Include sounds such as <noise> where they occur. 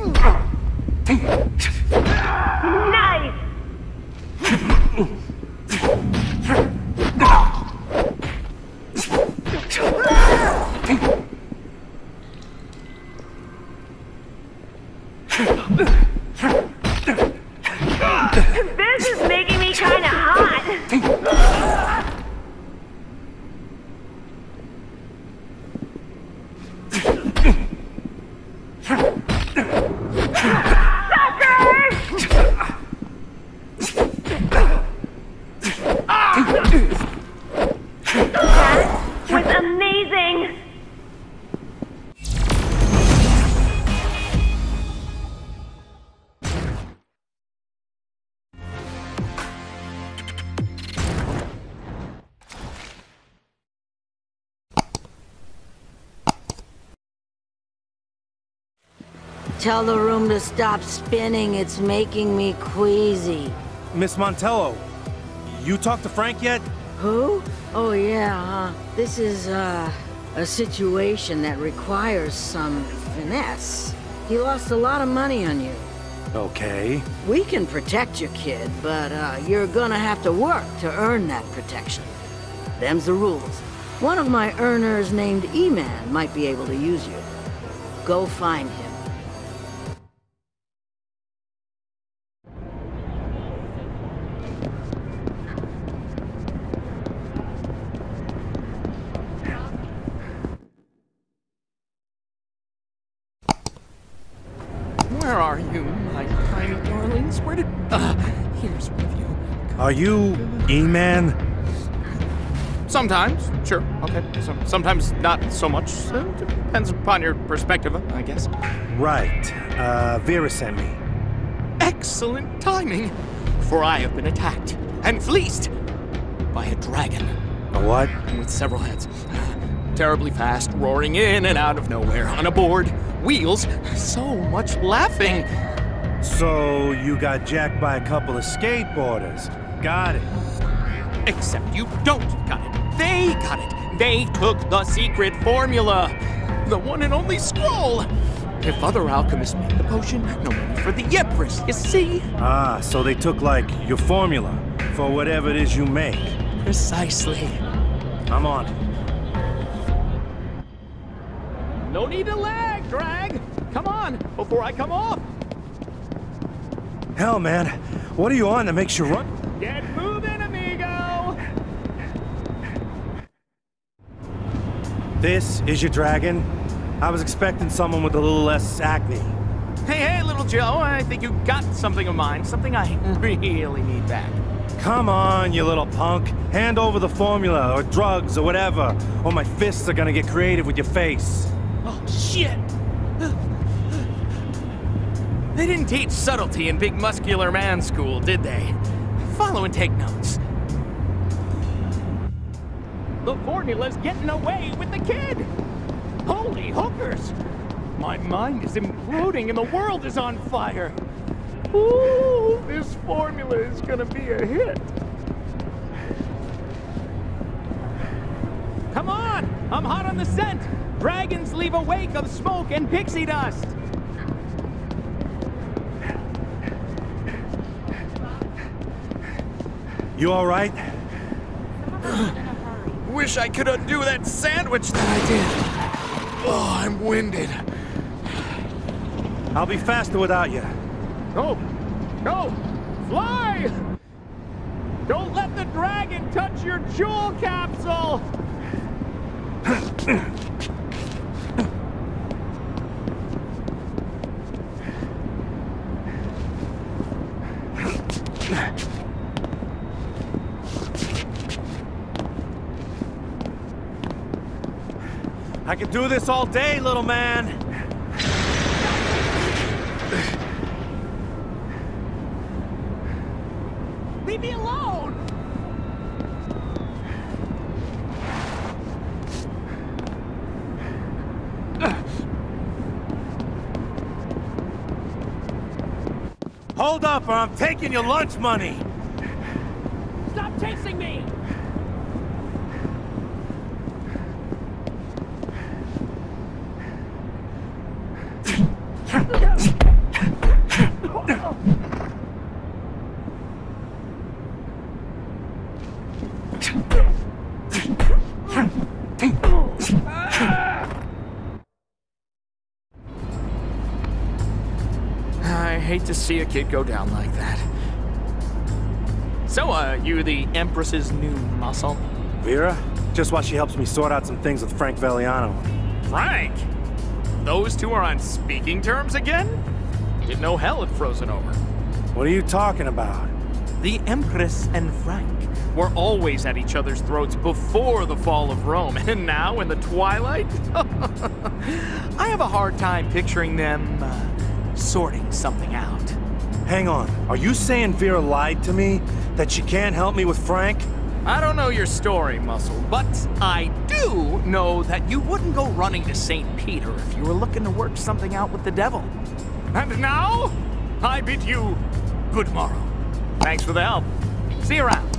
Nice! Tell the room to stop spinning. It's making me queasy. Miss Montello, you talked to Frank yet? Who? Oh, yeah, huh? This is, uh, a situation that requires some finesse. He lost a lot of money on you. Okay. We can protect your kid, but, uh, you're gonna have to work to earn that protection. Them's the rules. One of my earners named E-Man might be able to use you. Go find him. Where are you, my tiny darlings? Where did... Uh, here's one of you. Are you E-Man? Sometimes, sure, okay. Some, sometimes not so much. Uh, depends upon your perspective, I guess. Right. Uh, Vera sent me. Excellent timing, for I have been attacked and fleeced by a dragon A what? with several heads. Terribly fast, roaring in and out of nowhere, on a board, wheels, so much laughing. So you got jacked by a couple of skateboarders. Got it. Except you don't got it. They got it. They took the secret formula. The one and only scroll. If other alchemists make the potion, no money for the Ypres, you see? Ah, so they took, like, your formula for whatever it is you make. Precisely. I'm on No need to lag, Drag. Come on, before I come off. Hell, man. What are you on that makes you run? Get moving, amigo. This is your dragon? I was expecting someone with a little less acne. Hey, hey, little Joe. I think you got something of mine. Something I mm. really need back. Come on, you little punk. Hand over the formula, or drugs, or whatever, or my fists are gonna get creative with your face. Oh, shit! They didn't teach subtlety in Big Muscular Man School, did they? Follow and take notes. The formula's getting away with the kid! Holy hookers! My mind is imploding and the world is on fire! Ooh, this formula is gonna be a hit! I'm hot on the scent! Dragons leave a wake of smoke and pixie dust! You alright? <sighs> Wish I could undo that sandwich that I did. Oh, I'm winded. I'll be faster without you. Go! Go! Fly! Don't let the dragon touch your jewel capsule! I could do this all day, little man. Leave me alone! Hold up, or I'm taking your lunch money. Hate to see a kid go down like that. So, uh, you the Empress's new muscle? Vera? Just while she helps me sort out some things with Frank Veliano. Frank? Those two are on speaking terms again? Didn't know hell had frozen over. What are you talking about? The Empress and Frank were always at each other's throats before the fall of Rome, <laughs> and now in the twilight? <laughs> I have a hard time picturing them uh, sorting something out. Hang on. Are you saying Vera lied to me? That she can't help me with Frank? I don't know your story, Muscle, but I do know that you wouldn't go running to St. Peter if you were looking to work something out with the devil. And now, I bid you good morrow. Thanks for the help. See you around.